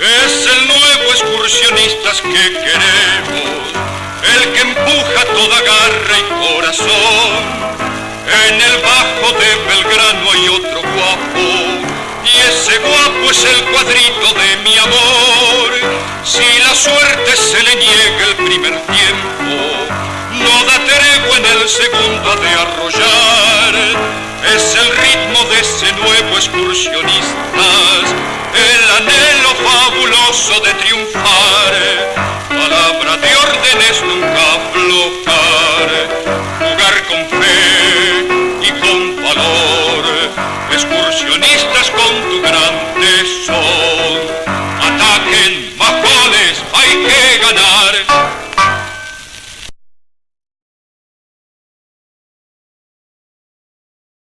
Es el nuevo excursionistas que queremos, el que empuja toda garra y corazón. En el bajo de Belgrano hay otro guapo, y ese guapo es el cuadrito de mi amor. Si la suerte se le niega el primer tiempo, no da tregua en el segundo de arrollar. Es el gozo de triunfar, palabra de órdenes nunca flotar, jugar con fe y con valor, excursionistas con tu gran tesón, ataquen más goles, hay que ganar.